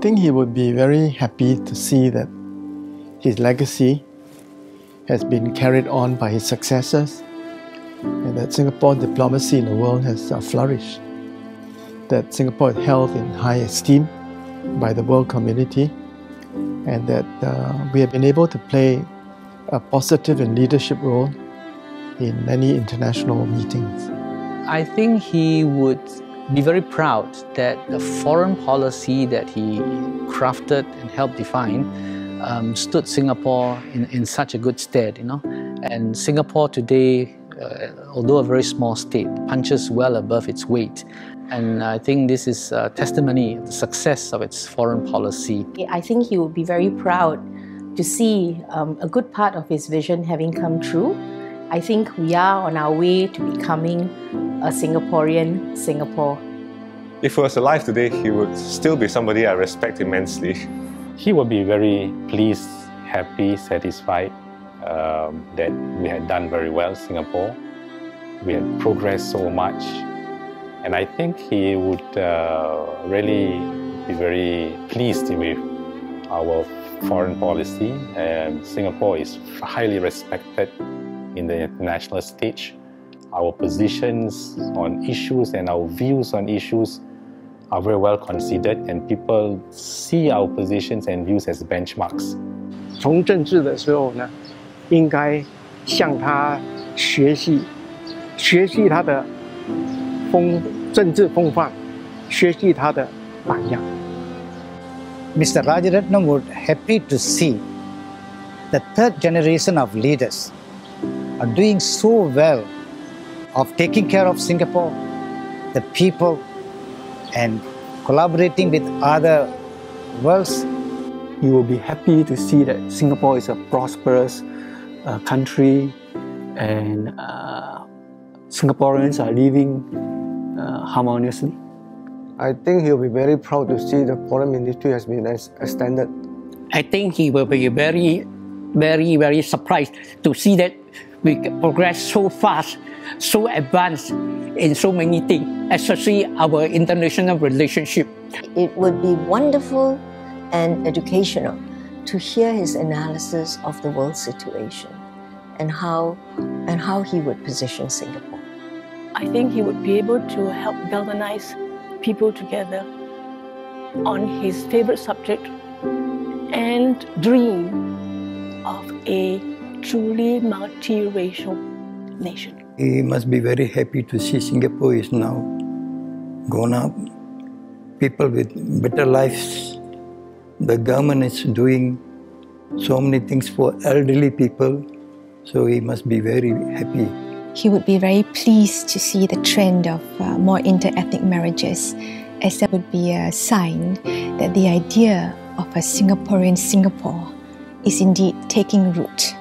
think he would be very happy to see that his legacy has been carried on by his successors and that Singapore diplomacy in the world has uh, flourished, that Singapore is held in high esteem by the world community, and that uh, we have been able to play a positive and leadership role in many international meetings. I think he would be very proud that the foreign policy that he crafted and helped define um, stood Singapore in, in such a good stead, you know. And Singapore today, uh, although a very small state, punches well above its weight. And I think this is a testimony of the success of its foreign policy. I think he would be very proud to see um, a good part of his vision having come true. I think we are on our way to becoming a Singaporean Singapore. If he was alive today, he would still be somebody I respect immensely. He would be very pleased, happy, satisfied um, that we had done very well Singapore. We had progressed so much. And I think he would uh, really be very pleased with our foreign policy. Singapore is highly respected in the international stage Our positions on issues and our views on issues are very well considered, and people see our positions and views as benchmarks. 从政治的时候呢，应该向他学习，学习他的风政治风范，学习他的榜样。Mr. Rajaratnam would happy to see the third generation of leaders are doing so well of taking care of Singapore, the people, and collaborating with other worlds. You will be happy to see that Singapore is a prosperous uh, country and uh, Singaporeans are living uh, harmoniously. I think he'll be very proud to see the foreign ministry has been extended. I think he will be very, very, very surprised to see that we progress so fast, so advanced in so many things, especially our international relationship. It would be wonderful and educational to hear his analysis of the world situation and how and how he would position Singapore. I think he would be able to help galvanize people together on his favorite subject and dream of a truly multiracial nation. He must be very happy to see Singapore is now gone up. People with better lives. The government is doing so many things for elderly people, so he must be very happy. He would be very pleased to see the trend of uh, more inter-ethnic marriages, as that would be a sign that the idea of a Singaporean Singapore is indeed taking root.